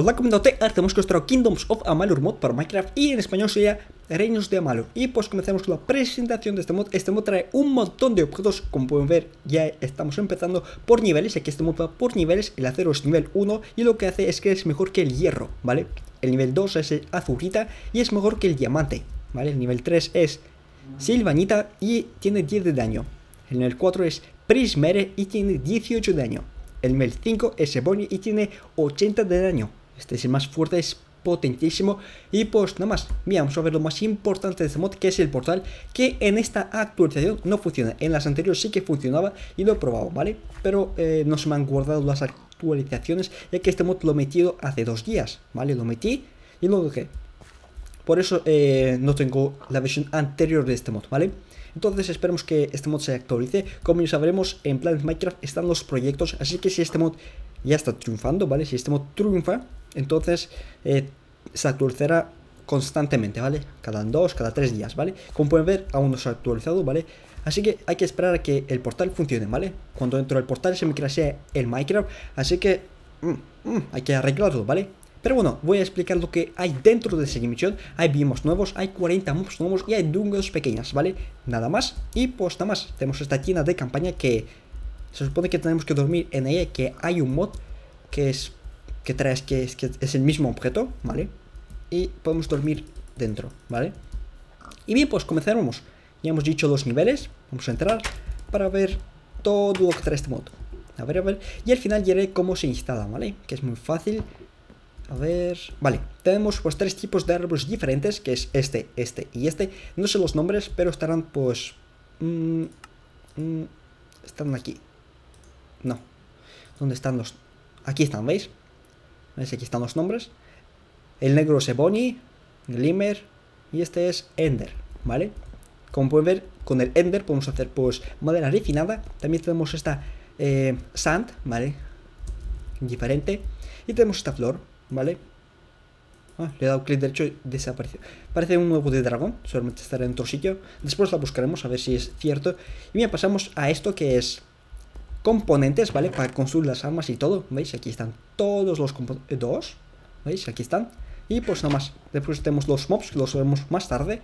Hola comunidad, ahora tenemos nuestro Kingdoms of Amalur mod para Minecraft y en español sería Reinos de Amalur. Y pues comenzamos con la presentación de este mod. Este mod trae un montón de objetos, como pueden ver ya estamos empezando por niveles. Aquí este mod va por niveles, el acero es nivel 1 y lo que hace es que es mejor que el hierro, ¿vale? El nivel 2 es el azurita y es mejor que el diamante, ¿vale? El nivel 3 es silvanita y tiene 10 de daño. El nivel 4 es prismere y tiene 18 de daño. El nivel 5 es ebony y tiene 80 de daño. Este es el más fuerte, es potentísimo. Y pues nada más, mira, vamos a ver lo más importante de este mod, que es el portal, que en esta actualización no funciona. En las anteriores sí que funcionaba y lo he probado, ¿vale? Pero eh, no se me han guardado las actualizaciones, ya que este mod lo he metido hace dos días, ¿vale? Lo metí y lo dejé. Por eso eh, no tengo la versión anterior de este mod, ¿vale? Entonces esperemos que este mod se actualice. Como ya sabremos, en Planet Minecraft están los proyectos, así que si este mod ya está triunfando, ¿vale? Si este mod triunfa, entonces eh, se actualizará constantemente, ¿vale? Cada dos, cada tres días, ¿vale? Como pueden ver, aún no se ha actualizado, ¿vale? Así que hay que esperar a que el portal funcione, ¿vale? Cuando entro al portal se me crashea el Minecraft, así que mm, mm, hay que arreglarlo, ¿vale? Pero bueno, voy a explicar lo que hay dentro de esa misión. Hay biomos nuevos, hay 40 mobs nuevos y hay dungos pequeñas, ¿vale? Nada más. Y pues nada más, tenemos esta tienda de campaña que se supone que tenemos que dormir en ella, que hay un mod que es que traes que es, que es el mismo objeto, ¿vale? Y podemos dormir dentro, ¿vale? Y bien, pues comenzaremos. Ya hemos dicho los niveles, vamos a entrar para ver todo lo que trae este mod. A ver, a ver. Y al final diré cómo se instala, ¿vale? Que es muy fácil. A ver... Vale, tenemos pues tres tipos de árboles diferentes, que es este, este y este. No sé los nombres, pero estarán pues... Mmm, mmm, están aquí. No. ¿Dónde están los...? Aquí están, ¿veis? Aquí están los nombres. El negro es Ebony, Glimmer y este es Ender, ¿vale? Como pueden ver, con el Ender podemos hacer pues madera refinada. También tenemos esta eh, Sand, ¿vale? Diferente. Y tenemos esta flor, ¿vale? Ah, le he dado clic derecho y desapareció. Parece un nuevo de dragón, solamente estará en otro sitio. Después la buscaremos a ver si es cierto. Y bien, pasamos a esto que es componentes, ¿vale? Para construir las armas y todo. ¿Veis? Aquí están todos los componentes. Eh, ¿Dos? ¿Veis? Aquí están. Y pues nada más. Después tenemos los mobs, que los veremos más tarde.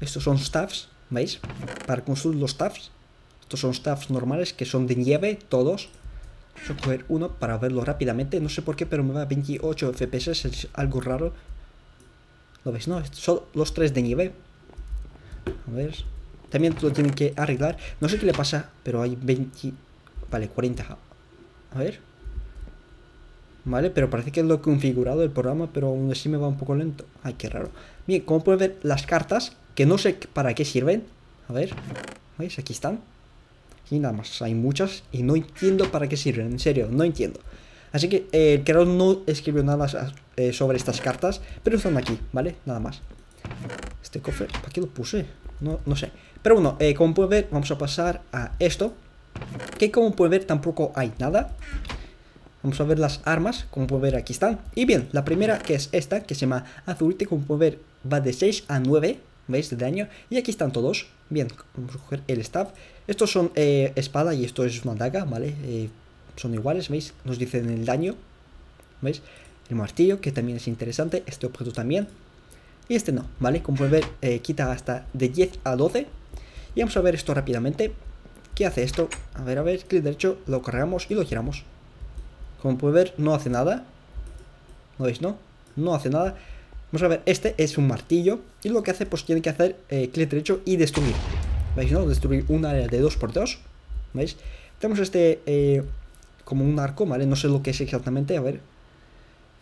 Estos son staffs, ¿veis? Para construir los staffs. Estos son staffs normales que son de nieve, todos. Voy a coger uno para verlo rápidamente. No sé por qué, pero me va a 28 FPS. Es algo raro. ¿Lo veis? No, son los tres de nieve. A ver. También lo tienen que arreglar. No sé qué le pasa, pero hay 20... Vale, 40. A ver. Vale, pero parece que es lo configurado el programa, pero aún así me va un poco lento. Ay, qué raro. Bien, como pueden ver, las cartas, que no sé para qué sirven. A ver, ¿veis? Aquí están. Y nada más, hay muchas y no entiendo para qué sirven, en serio, no entiendo. Así que eh, el creador no escribió nada eh, sobre estas cartas, pero están aquí, ¿vale? Nada más. Este cofre, ¿para qué lo puse? No, no sé. Pero bueno, eh, como pueden ver, vamos a pasar a esto. Que como pueden ver tampoco hay nada. Vamos a ver las armas, como pueden ver aquí están. Y bien, la primera que es esta, que se llama Azurite, como pueden ver va de 6 a 9, ¿veis? De daño. Y aquí están todos. Bien, vamos a coger el staff. Estos son eh, espada y esto es una daga, ¿vale? Eh, son iguales, ¿veis? Nos dicen el daño, ¿veis? El martillo, que también es interesante, este objeto también. Y este no, ¿vale? Como pueden ver, eh, quita hasta de 10 a 12. Y vamos a ver esto rápidamente. ¿Qué hace esto? A ver, a ver, clic derecho, lo cargamos y lo giramos. Como pueden ver, no hace nada. ¿Lo veis, no? No hace nada. Vamos a ver, este es un martillo. Y lo que hace, pues tiene que hacer eh, clic derecho y destruir. ¿Veis, no? Destruir un área de 2x2. ¿Veis? Tenemos este eh, como un arco, ¿vale? No sé lo que es exactamente, a ver.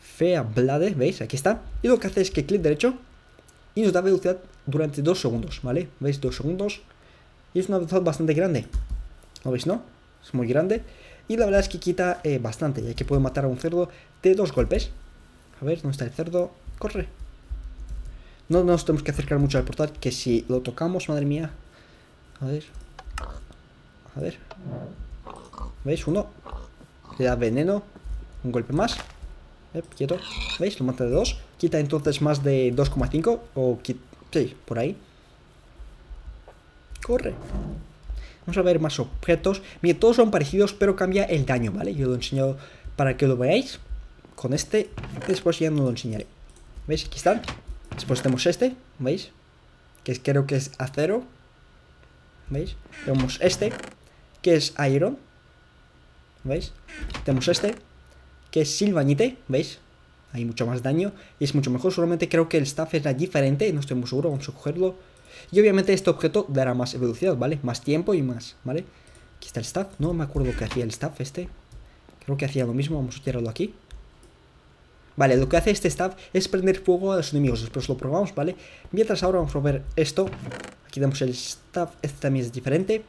Fea Blade, ¿veis? Aquí está. Y lo que hace es que clic derecho y nos da velocidad durante 2 segundos, ¿vale? ¿Veis? 2 segundos. Y es una velocidad bastante grande. ¿Lo veis, no? Es muy grande. Y la verdad es que quita eh, bastante, ya que puede matar a un cerdo de dos golpes. A ver, ¿dónde está el cerdo? Corre. No nos tenemos que acercar mucho al portal, que si lo tocamos, madre mía. A ver. A ver. ¿Veis? Uno. Le da veneno. Un golpe más. Eh, quieto. ¿Veis? Lo mata de dos. Quita entonces más de 2,5. O... Sí, por ahí. Corre. Vamos a ver más objetos. Mire, todos son parecidos, pero cambia el daño, ¿vale? Yo lo enseño para que lo veáis. con este, después ya no lo enseñaré. ¿Veis? Aquí están. Después tenemos este, ¿veis? Que es, creo que es acero. ¿Veis? Tenemos este, que es iron. ¿Veis? Tenemos este, que es silvanite, ¿veis? Hay mucho más daño y es mucho mejor. Solamente creo que el staff era diferente, no estoy muy seguro, vamos a cogerlo. Y obviamente este objeto dará más velocidad, ¿vale? Más tiempo y más, ¿vale? Aquí está el staff, no me acuerdo qué hacía el staff este. Creo que hacía lo mismo, vamos a tirarlo aquí. Vale, lo que hace este staff es prender fuego a los enemigos, después lo probamos, ¿vale? Mientras ahora vamos a ver esto. Aquí tenemos el staff, este también es diferente.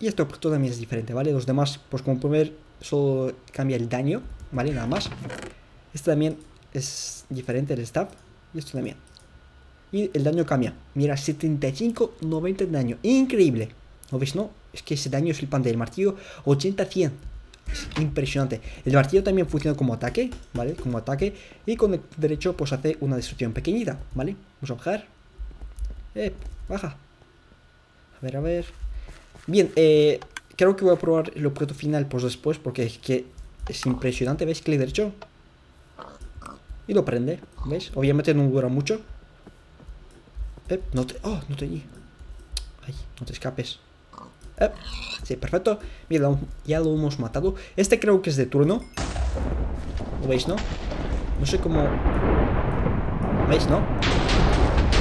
Y este objeto también es diferente, ¿vale? Los demás, pues como pueden ver, solo cambia el daño, ¿vale? Nada más. Este también es diferente el staff. Y esto también. Y el daño cambia. Mira, 75, 90 de daño. Increíble. ¿Lo veis, no? Es que ese daño es flipante. El martillo, 80, 100 impresionante. El martillo también funciona como ataque, ¿vale? Como ataque. Y con el derecho, pues hace una destrucción pequeñita, ¿vale? Vamos a bajar. Eh, baja. A ver, a ver. Bien, eh, creo que voy a probar el objeto final pues después, porque es que es impresionante. ¿Veis? Clic derecho. Y lo prende, ¿veis? Obviamente no dura mucho. No te... Oh, no te... Ay, no te escapes. Sí, perfecto. Mira, ya lo hemos matado. Este creo que es de turno. ¿Lo veis, no? No sé cómo... ¿Veis, no?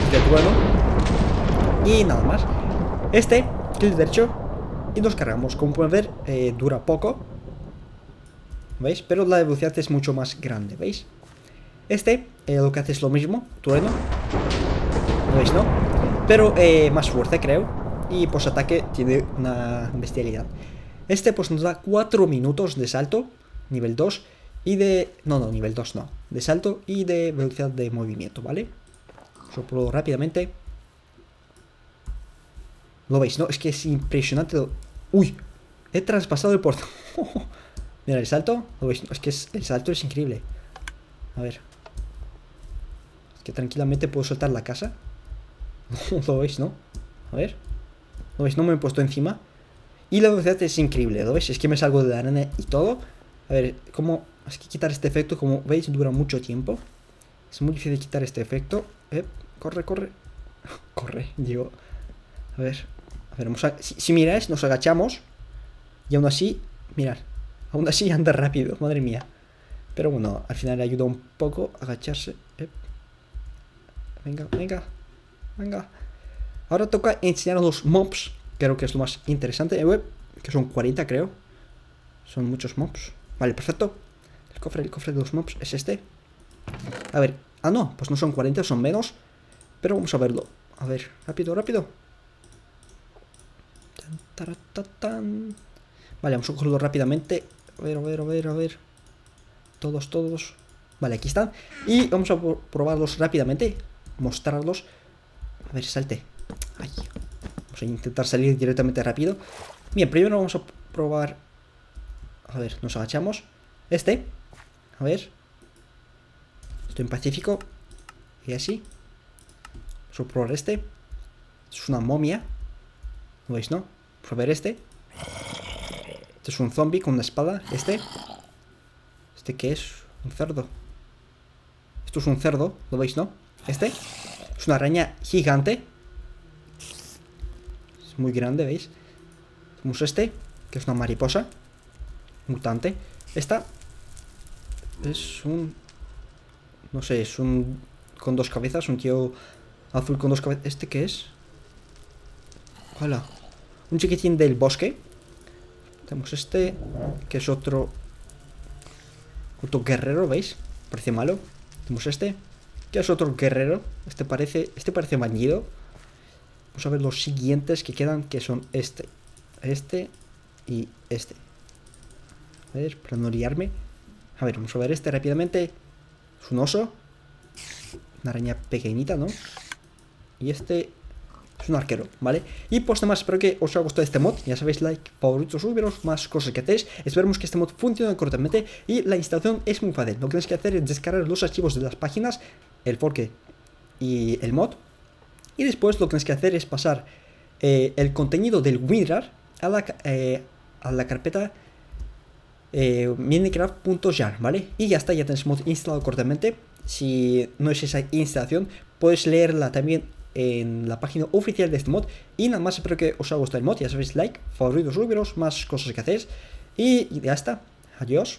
Es de turno. Y nada más. Este, clic derecho. Y nos cargamos. Como pueden ver, eh, dura poco. ¿Veis? Pero la velocidad es mucho más grande, ¿veis? Este, eh, lo que hace es lo mismo, trueno. ¿Lo veis, no? Pero eh, más fuerte, creo y pues ataque tiene una bestialidad. Este pues nos da 4 minutos de salto, nivel 2, y de... no, no, nivel 2 no, de salto y de velocidad de movimiento, ¿vale? Soplo rápidamente. ¿Lo veis? No, es que es impresionante. ¡Uy! He traspasado el portal. Mira, el salto, ¿lo veis? Es que el salto es increíble. A ver. Es que tranquilamente puedo soltar la casa. ¿Lo veis, no? A ver. ¿Lo veis? No me he puesto encima. Y la velocidad es increíble, ¿lo veis? Es que me salgo de la arena y todo. A ver, ¿cómo? Es que quitar este efecto, como veis, dura mucho tiempo. Es muy difícil quitar este efecto. Eh, corre, corre. corre, digo. A ver. A ver, vamos. Si, miráis, nos agachamos. Y aún así, mirad. Aún así anda rápido, madre mía. Pero bueno, al final le ayuda un poco a agacharse. Eh. Venga, venga. Venga. Ahora toca enseñar los mobs, creo que es lo más interesante que son 40 creo. Son muchos mobs. Vale, perfecto. El cofre, el cofre de los mobs es este. A ver, ah no, pues no son 40, son menos. Pero vamos a verlo. A ver, rápido, rápido. Vale, vamos a cogerlo rápidamente. A ver, a ver, a ver, a ver. Todos, todos. Vale, aquí están. Y vamos a probarlos rápidamente. Mostrarlos. A ver, salte. Vamos a intentar salir directamente rápido. Bien, primero vamos a probar... A ver, nos agachamos. Este. A ver. Estoy en Pacífico. Y así. Vamos a probar este. Es una momia. ¿Lo veis, no? Probar este. Este es un zombie con una espada. Este. ¿Este qué es? Un cerdo. Esto es un cerdo. ¿Lo veis, no? Este. Es una araña gigante muy grande, ¿veis? Tenemos este, que es una mariposa mutante. Esta es un... No sé, es un... Con dos cabezas, un tío azul con dos cabezas. ¿Este qué es? Hola. Un chiquitín del bosque. Tenemos este, que es otro... Otro guerrero, ¿veis? Parece malo. Tenemos este, que es otro guerrero. Este parece... Este parece bañido. Vamos a ver los siguientes que quedan, que son este, este y este. A ver, para no liarme. A ver, vamos a ver este rápidamente. Es un oso. Una araña pequeñita, ¿no? Y este es un arquero, ¿vale? Y pues nada más, espero que os haya gustado este mod. Ya sabéis, like, favoritos, subiros más cosas que hacéis. Esperemos que este mod funcione correctamente y la instalación es muy fácil. Lo que tenéis que hacer es descargar los archivos de las páginas, el fork y el mod y después lo que tienes que hacer es pasar eh, el contenido del WinRAR a la, eh, a la carpeta eh, minecraft.jar, ¿vale? Y ya está, ya tenéis mod instalado correctamente. Si no es esa instalación, puedes leerla también en la página oficial de este mod. Y nada más, espero que os haya gustado el mod. Ya sabéis, like, favoritos, subiros, más cosas que hacéis. Y ya está. Adiós.